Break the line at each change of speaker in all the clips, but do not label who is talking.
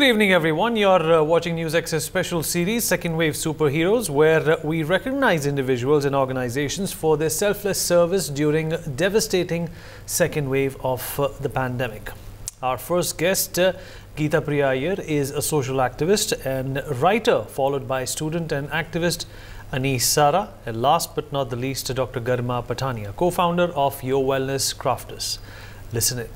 Good evening, everyone. You're uh, watching News X's special series, Second Wave Superheroes, where uh, we recognize individuals and organizations for their selfless service during devastating second wave of uh, the pandemic. Our first guest, uh, Geeta Priya is a social activist and writer, followed by student and activist Anis Sara, and last but not the least, Dr. Garima Pathania, co-founder of Your Wellness Crafters. Listen in.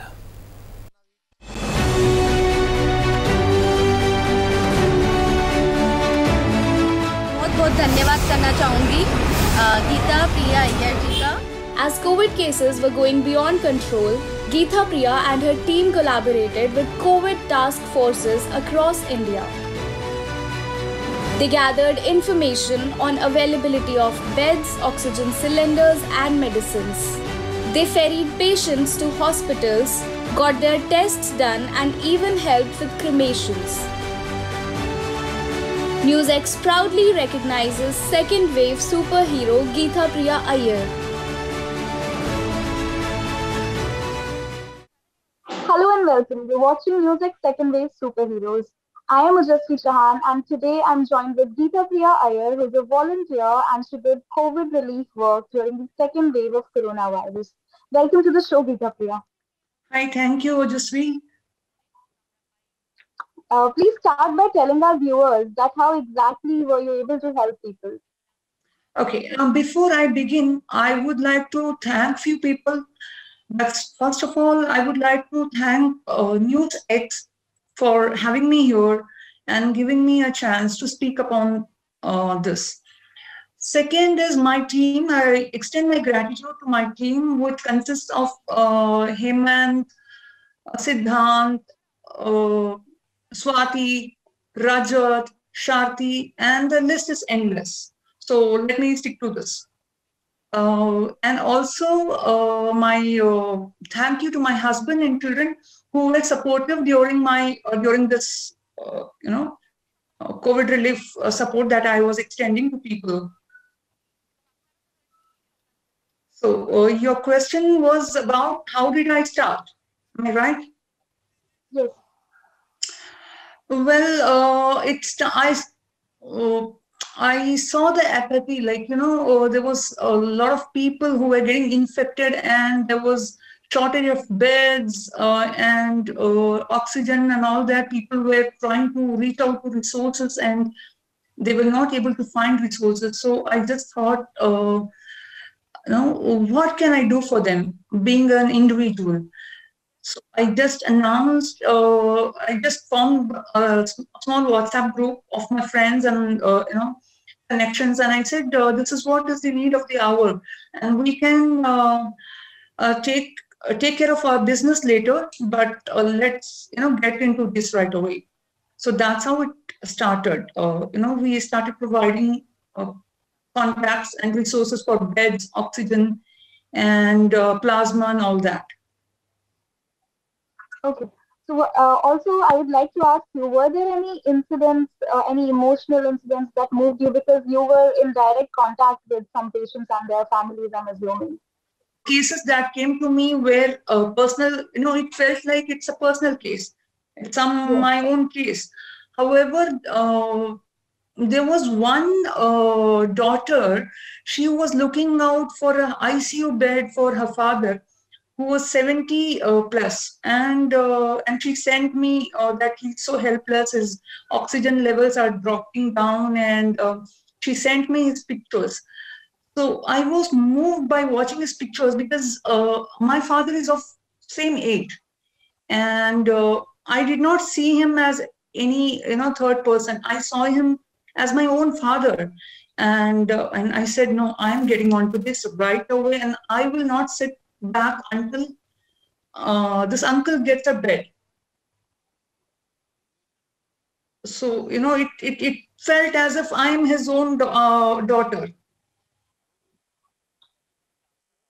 धन्यवाद करना चाहूँगी अ, गीता प्रिया अय्यर जी का
As COVID cases were going beyond control, Geetha Priya and her team collaborated with COVID task forces across India. They gathered information on availability of beds, oxygen cylinders, and medicines. They ferried patients to hospitals, got their tests done, and even helped with cremations. NewsX proudly recognizes second wave superhero Geetha Priya Iyer.
Hello and welcome. You're watching NewsX Second Wave Superheroes. I am Ojasvi Chauhan and today I'm joined with Geeta Priya Iyer, who's a volunteer and she did COVID relief work during the second wave of coronavirus. Welcome to the show, Geeta Priya.
Hi, thank you, Ojasvi.
Uh, please start by telling our viewers that how exactly were you able to help people?
Okay, um, before I begin, I would like to thank few people. But first of all, I would like to thank uh, NewsX for having me here and giving me a chance to speak upon uh, this. Second is my team. I extend my gratitude to my team, which consists of uh, uh, Siddhant, uh, Swati, Rajat, Sharti, and the list is endless. So let me stick to this. Uh, and also, uh, my uh, thank you to my husband and children who were supportive during my uh, during this, uh, you know, uh, COVID relief support that I was extending to people. So your question was about how did I start? Am I right?
Yes.
Well, uh, it's I, uh, I saw the apathy. Like you know, uh, there was a lot of people who were getting infected, and there was shortage of beds uh, and oxygen and all that. People were trying to reach out to resources, and they were not able to find resources. So I just thought, you know, what can I do for them, being an individual? So I just announced, uh, I just formed a small WhatsApp group of my friends and, uh, you know, connections. And I said, uh, this is what is the need of the hour. And we can uh, uh, take uh, take care of our business later, but let's, you know, get into this right away. So that's how it started. You know, we started providing contacts and resources for beds, oxygen, and plasma and all that.
Okay. So uh, also, I would like to ask you: Were there any incidents, uh, any emotional incidents that moved you because you were in direct contact with some patients and their families? I'm assuming.
cases that came to me were uh, personal you know it felt like it's a personal case it's some
Yeah.
my own case however uh, there was one uh, daughter she was looking out for an icu bed for her father who was 70 uh, plus. And uh, and she sent me uh, that he's so helpless his oxygen levels are dropping down and uh, she sent me his pictures. So I was moved by watching his pictures because uh, my father is of same age, and uh, I did not see him as any you know third person. I saw him as my own father, and and I said no, I am getting onto this right away, and I will not sit back until uh, this uncle gets a bed. So you know it it, it felt as if I am his own uh, daughter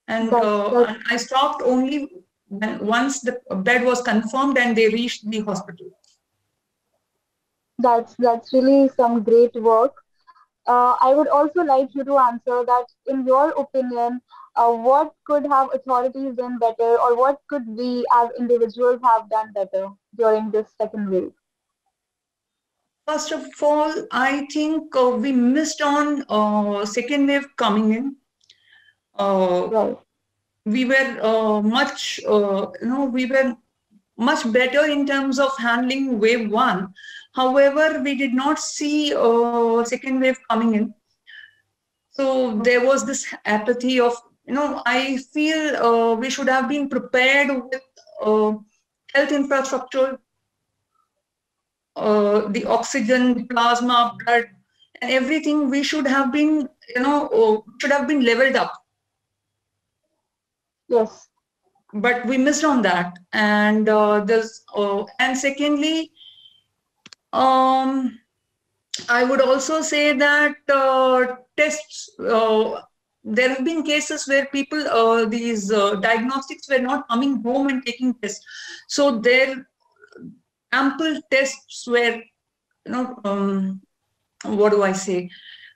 and uh, and I stopped only when once the bed was confirmed and they reached the hospital.
That's that's really some great work. Uh, I would also like you to answer that, in your opinion, uh, what could have authorities done better, or what could we as individuals have done better during this second wave?
first of all, I think uh, we missed on uh, second wave coming in. Uh,
Right.
we were uh, much, uh, you know, we were much better in terms of handling wave one. However, we did not see a second wave coming in. So there was this apathy of, you know, I feel uh, we should have been prepared with uh, health infrastructure, uh, the oxygen, plasma, blood, and everything. We should have been, you know, uh, should have been leveled up
Yes.
but we missed on that and uh, there's uh, and secondly um i would also say that uh, tests uh, there have been cases where people uh, these uh, diagnostics were not coming home and taking tests. So there ample tests were you know um, what do i say?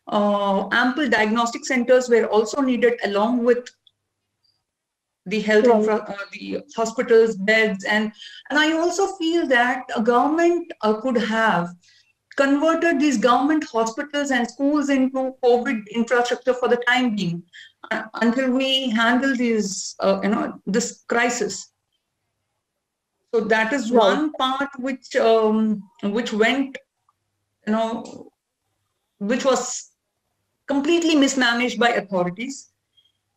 Uh, ample diagnostic centers were also needed along with the health
Right.
infra, uh, the hospitals beds and and i also feel that a government uh, could have converted these government hospitals and schools into covid infrastructure for the time being uh, until we handle these uh, you know this crisis so that is
Right.
one part which um, which went you know which was completely mismanaged by authorities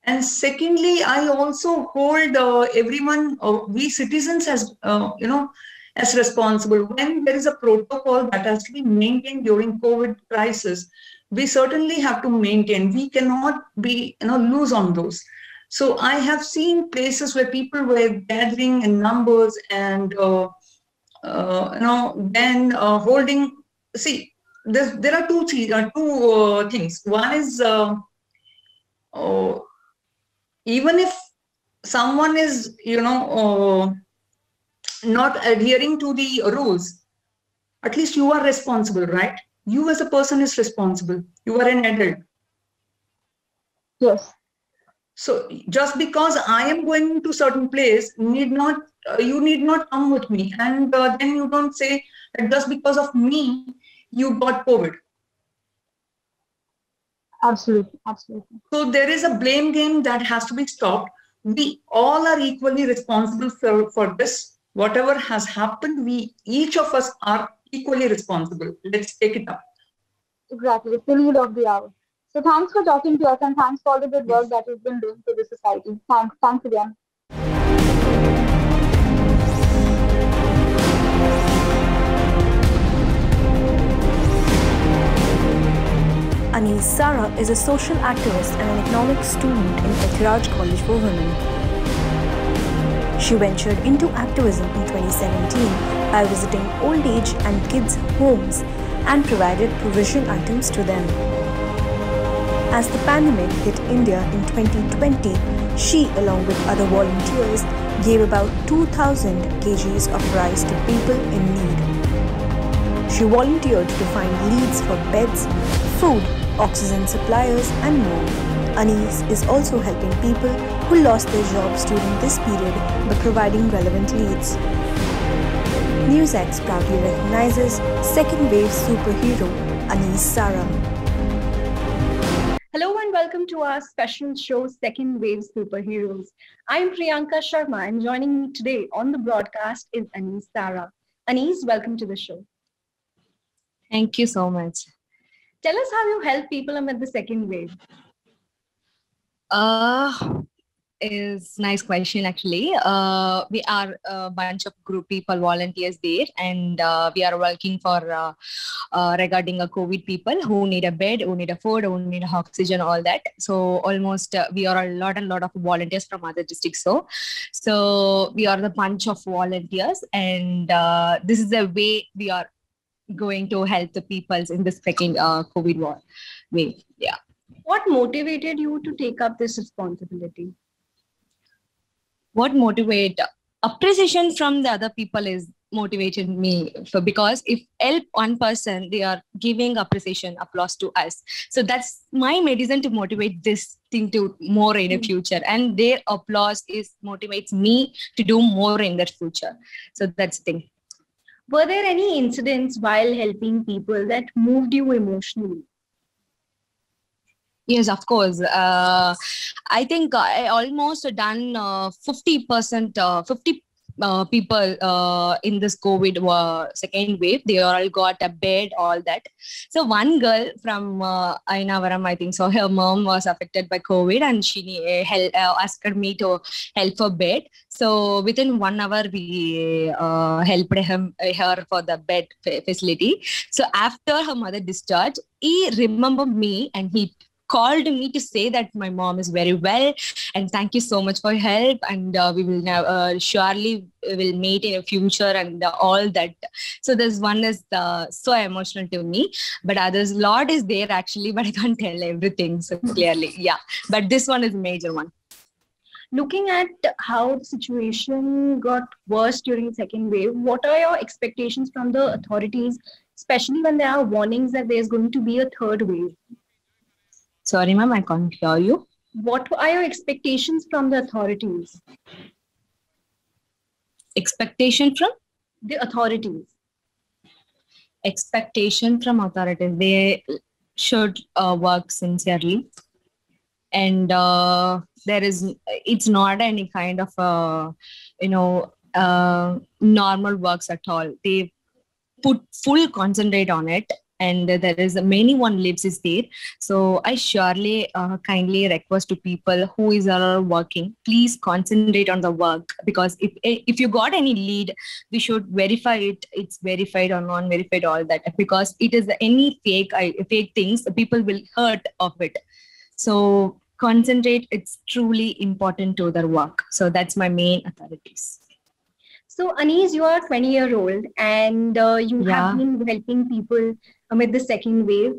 and secondly i also hold uh, everyone uh, we citizens as uh, you know as responsible. When there is a protocol that has to be maintained during covid crisis we certainly have to maintain. We cannot be you know lose on those. So i have seen places where people were gathering in numbers and uh, uh, you know then uh, holding see there, are two, uh, two uh, things. One is oh, even if someone is you know uh, not adhering to the rules at least you are responsible right? You as a person is responsible. You are an adult.
Yes.
so just because i am going to certain place need not uh, you need not come with me. And uh, then you don't say that just because of me you got covid
Absolutely. Absolutely.
So there is a blame game that has to be stopped. We all are equally responsible for, for this. Whatever has happened, we each of us are equally responsible. Let's take it up.
Exactly. It's the need of the hour. So thanks for talking to us and thanks for all the good work that you've been doing for the society. Thanks. Thanks again.
Anis Sara is a social activist and an economics student in Ethiraj College for Women. She ventured into activism in 2017 by visiting old age and kids' homes and provided provision items to them. As the pandemic hit India in 2020, she, along with other volunteers, gave about 2,000 kgs of rice to people in need. She volunteered to find leads for beds, food, oxygen suppliers, and more. Anis is also helping people who lost their jobs during this period by providing relevant leads. NewsX proudly recognizes second wave superhero Anis Sara.
Hello and welcome to our special show, Second Wave Superheroes. I'm Priyanka Sharma and joining me today on the broadcast is Anis Sara. Anis, welcome to the show.
Thank you so much.
Tell us how you help people amid the second wave.
Uh, is nice question actually. Uh, we are a bunch of group people, volunteers there, and uh, we are working for uh, uh, regarding a COVID people who need a bed, who need a food, who need oxygen, all that. So almost uh, we are a lot and lot of volunteers from other districts. So, so we are the bunch of volunteers, and uh, this is the way we are going to help the peoples in this second uh, COVID war wave. Yeah.
What motivated you to take up this responsibility?
what motivate appreciation from the other people is motivated me for because if help one person they are giving appreciation applause to us so that's my medicine to motivate this thing to more in the future and their applause is motivates me to do more in the future so that's the thing
Were there any incidents while helping people that moved you emotionally?
Yes, of course. Uh, I think I almost done uh, 50%, uh, 50 uh, people uh, in this COVID second wave. They all got a bed, all that. So one girl from uh, Ayanavaram, I think so, her mom was affected by COVID and she uh, help, uh, asked me to help her bed. So within one hour, we uh, helped him, her for the bed facility. So after her mother discharged, he remembered me and he called me to say that my mom is very well and thank you so much for your help and uh, we will now uh, surely will meet in the future and uh, all that. So this one is uh, so emotional to me but others lot is there actually but i can't tell everything so clearly yeah. But this one is a major one.
Looking at how the situation got worse during the second wave what are your expectations from the authorities especially when there are warnings that there's going to be a third wave
Sorry, ma'am, I can't hear you.
What are your expectations from the authorities?
Expectation from?
The authorities.
Expectation from authorities. They should uh, work sincerely. And uh, there is, it's not any kind of, uh, you know, uh, normal works at all. They put full concentrate on it and there is many one lives is there. So i surely uh, kindly request to people who is are working please concentrate on the work because if if you got any lead we should verify it. It's verified or non-verified all that. Because it is any fake fake things people will hurt of it. So concentrate it's truly important to their work. So that's my main authorities.
So Anees, you are 20 year old and uh, you yeah. have been helping people amid the second wave.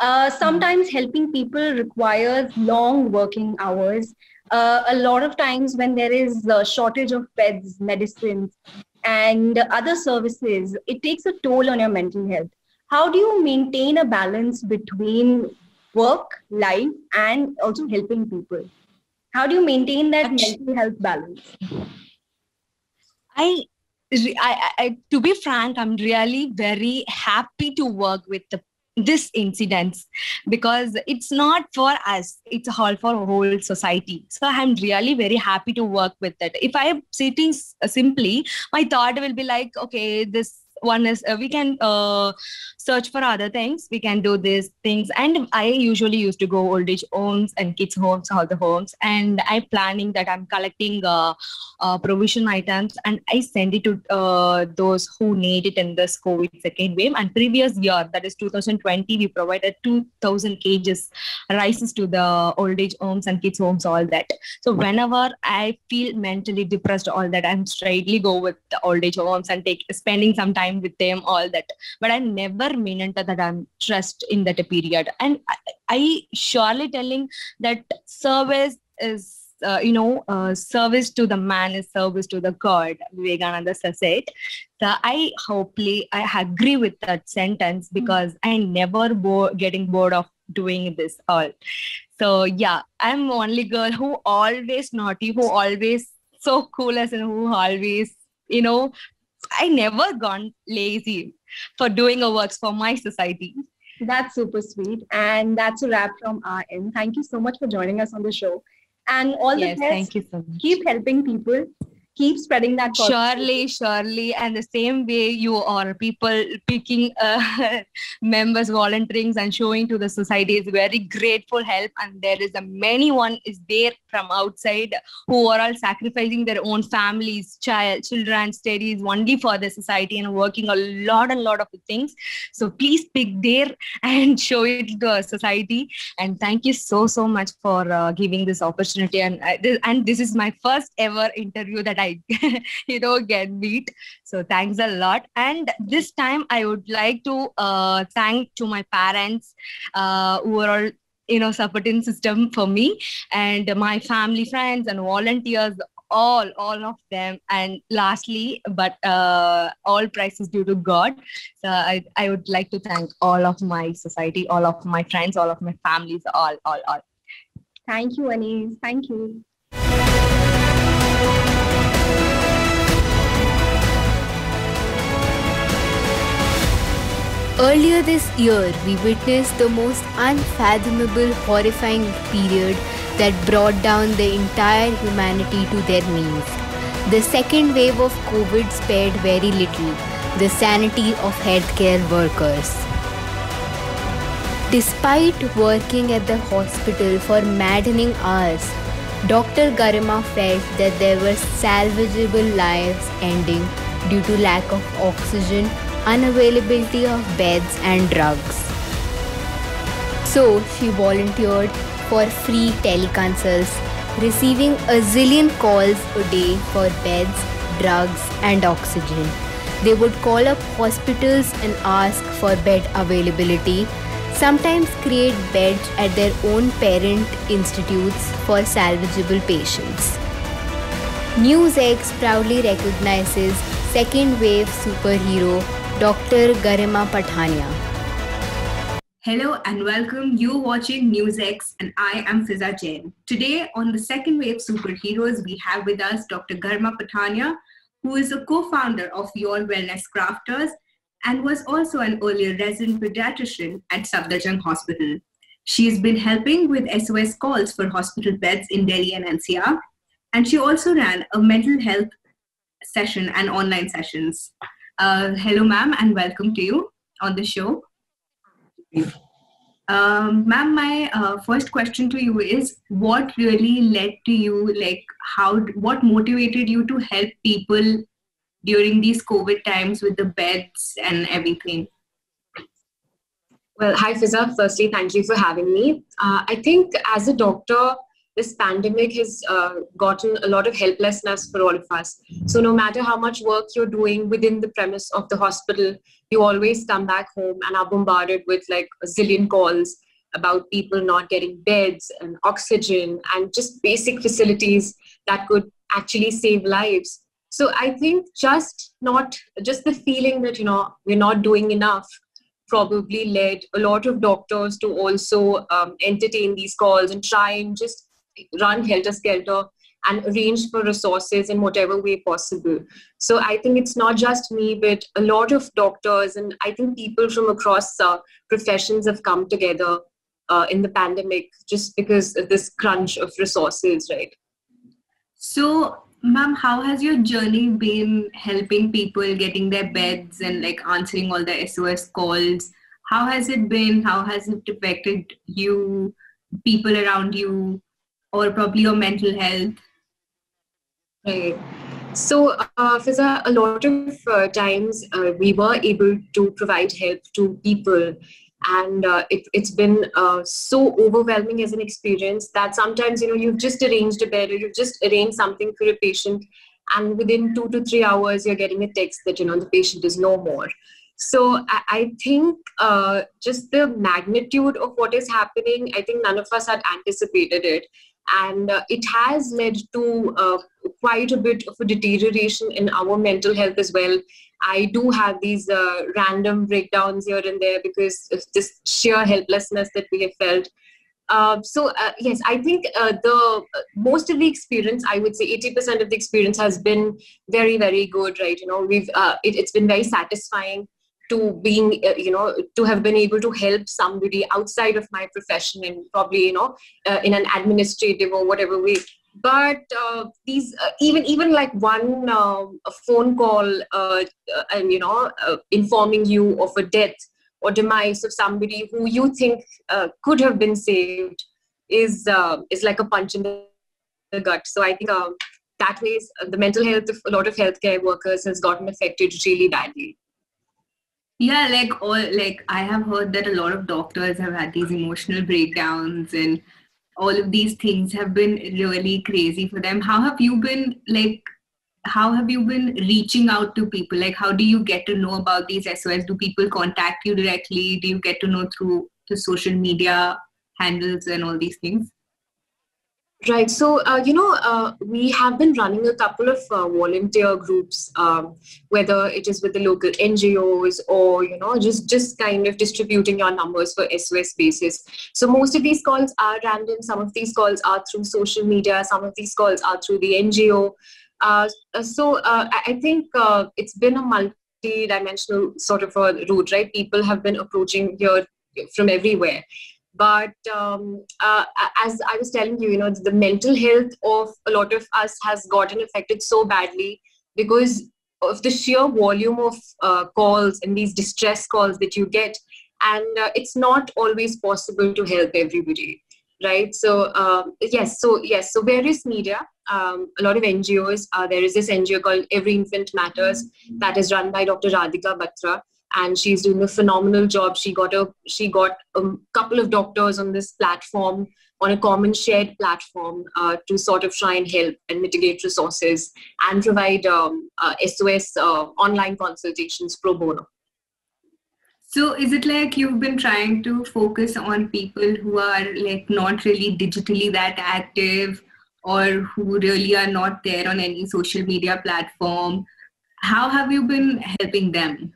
Uh, sometimes helping people requires long working hours. Uh, a lot of times when there is a shortage of beds, medicines, and other services, it takes a toll on your mental health. How do you maintain a balance between work, life, and also helping people? How do you maintain that mental health balance?
I I, I, to be frank, I'm really very happy to work with the, this incidents because it's not for us; it's all for whole society. So I'm really very happy to work with it. If I am sitting simply, my thought will be like, okay, this one is uh, we can uh, search for other things. We can do these things. And i usually used to go old age homes and kids homes all the homes. And I'm planning that i'm collecting uh, uh, provision items. And i send it to uh, those who need it in this covid second wave. And previous year that is 2020 we provided 2000 cages rices to the old age homes and kids homes all that. So whenever i feel mentally depressed all that i'm straightly go with the old age homes and take spending some time time with them all that but i never meant that i'm trust in that period and i, I surely telling that service is uh, you know, uh, service to the man is service to the God, Vivekananda says it. So I hopefully I agree with that sentence hmm. because mm. I never bo- getting bored of doing this all. So yeah, I'm only girl who always naughty, who always so cool as and who always you know I never gone lazy for doing a works for my society.
That's super sweet. And that's a wrap from our end. Thank you so much for joining us on the show. And all the
yes, best. Thank you so much.
Keep helping people keep spreading that
surely surely and the same way you are people picking uh, members volunteering and showing to the society is very grateful help and there is a many one is there from outside who are all sacrificing their own families child children studies only for the society and working a lot and lot of things so please pick there and show it to the society and thank you so so much for uh, giving this opportunity and uh, this, and this is my first ever interview that i you know, get beat. So thanks a lot. And this time I would like to uh, thank to my parents uh, who are all you know supporting system for me and my family friends and volunteers all all of them. And lastly but uh, all prices due to god. So I, I would like to thank all of my society all of my friends all of my families all all all.
Thank you anees thank you
Earlier this year, we witnessed the most unfathomable, horrifying period that brought down the entire humanity to their knees. The second wave of COVID spared very little the sanity of healthcare workers. Despite working at the hospital for maddening hours, Dr. Garima felt that there were salvageable lives ending due to lack of oxygen unavailability of beds and drugs. So she volunteered for free teleconsults, receiving a zillion calls a day for beds, drugs, and oxygen. They would call up hospitals and ask for bed availability, sometimes create beds at their own parent institutes for salvageable patients. NewsX proudly recognizes second wave superhero Dr. Garima Pathania.
Hello and welcome. You're watching NewsX and I am Fiza Jain. Today on the second wave superheroes, we have with us Dr. Garima Pathania, who is a co-founder of Your Wellness Crafters and was also an earlier resident pediatrician at Safdarjung Hospital. She has been helping with SOS calls for hospital beds in Delhi and NCR, and she also ran a mental health session and online sessions. Uh, hello, ma'am, and welcome to you on the show. Um, ma'am, my uh, first question to you is what really led to you, like, how, what motivated you to help people during these COVID times with the beds and everything?
Well, hi, Fiza. Firstly, thank you for having me. Uh, I think as a doctor, this pandemic has uh, gotten a lot of helplessness for all of us. So, no matter how much work you're doing within the premise of the hospital, you always come back home and are bombarded with like a zillion calls about people not getting beds and oxygen and just basic facilities that could actually save lives. So, I think just not just the feeling that, you know, we're not doing enough probably led a lot of doctors to also um, entertain these calls and try and just run helter skelter and arrange for resources in whatever way possible. So I think it's not just me, but a lot of doctors and I think people from across uh, professions have come together uh, in the pandemic just because of this crunch of resources, right?
So, ma'am, how has your journey been helping people getting their beds and like answering all the SOS calls? How has it been? How has it affected you, people around you? Or probably your mental health?
Right. So, uh, Fiza, a lot of uh, times uh, we were able to provide help to people, and uh, it, has been uh, so overwhelming as an experience that sometimes you know you've just arranged a bed or you've just arranged something for a patient, and within two to three hours you're getting a text that you know the patient is no more. So I, I think uh, just the magnitude of what is happening, I think none of us had anticipated it and uh, it has led to uh, quite a bit of a deterioration in our mental health as well. I do have these uh, random breakdowns here and there because of this sheer helplessness that we have felt. Uh, so uh, yes i think uh, the most of the experience i would say 80% of the experience has been very very good right? You know we've it, it's been very satisfying to being uh, you know to have been able to help somebody outside of my profession and probably you know uh, in an administrative or whatever way. But uh, these uh, even even like one a phone call uh, uh, and you know informing you of a death or demise of somebody who you think could have been saved is is like a punch in the gut. So i think um, that way the mental health of a lot of healthcare workers has gotten affected really badly
yeah like all like i have heard that a lot of doctors have had these emotional breakdowns and all of these things have been really crazy for them. How have you been like how have you been reaching out to people? Like how do you get to know about these sos do people contact you directly? Do you get to know through the social media handles and all these things
Right. So, uh, you know, uh, we have been running a couple of uh, volunteer groups, um, whether it is with the local NGOs or, you know, just, just kind of distributing your numbers for SOS basis. So most of these calls are random. Some of these calls are through social media. Some of these calls are through the NGO. Uh, so uh, I think uh, it's been a multi multi-dimensional sort of a route, right? People have been approaching here from everywhere. But um, uh, as I was telling you, you know, the mental health of a lot of us has gotten affected so badly because of the sheer volume of uh, calls and these distress calls that you get. And uh, it's not always possible to help everybody right? So um, yes so yes so various media? Um, a lot of ngos uh, there is this ngo called every infant matters that is run by dr radhika batra and she's doing a phenomenal job she got a she got a couple of doctors on this platform on a common shared platform uh, to sort of try and help and mitigate resources and provide um, uh, sos uh, online consultations pro bono
so is it like you've been trying to focus on people who are like not really digitally that active or who really are not there on any social media platform? How have you been helping them?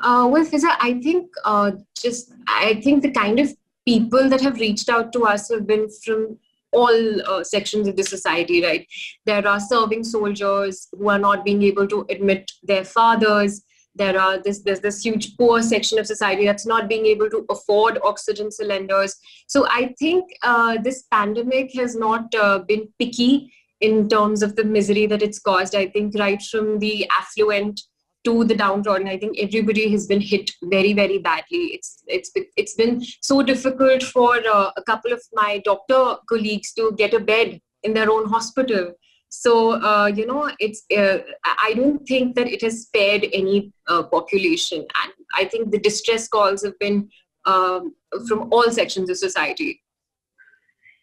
Uh, well, Fiza, I think uh, just I think the kind of people that have reached out to us have been from all uh, sections of the society, right? There are serving soldiers who are not being able to admit their fathers. There are this there's this huge poor section of society that's not being able to afford oxygen cylinders. So i think uh, this pandemic has not uh, been picky in terms of the misery that it's caused. I think right from the affluent to the downtrodden i think everybody has been hit very very badly it's it's it's been so difficult for uh, a couple of my doctor colleagues to get a bed in their own hospital so, uh, you know, it's, uh, I don't think that it has spared any uh, population. And I think the distress calls have been um, from all sections of society.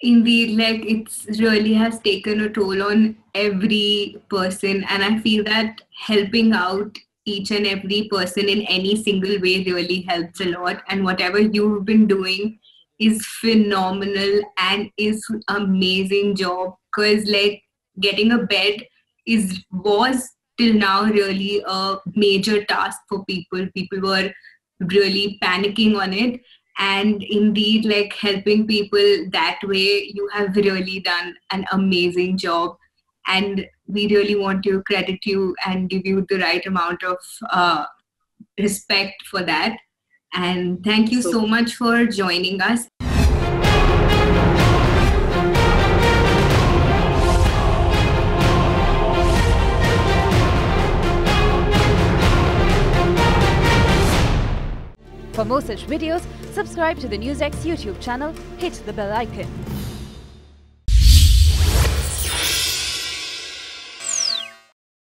Indeed, like it's really has taken a toll on every person. And I feel that helping out each and every person in any single way really helps a lot. And whatever you've been doing is phenomenal and is amazing job. Because like getting a bed is was till now really a major task for people. People were really panicking on it. And indeed like helping people that way you have really done an amazing job and we really want to credit you and give you the right amount of uh, respect for that and thank you so much for joining us
For more such videos, subscribe to the NewsX YouTube channel, hit the bell icon.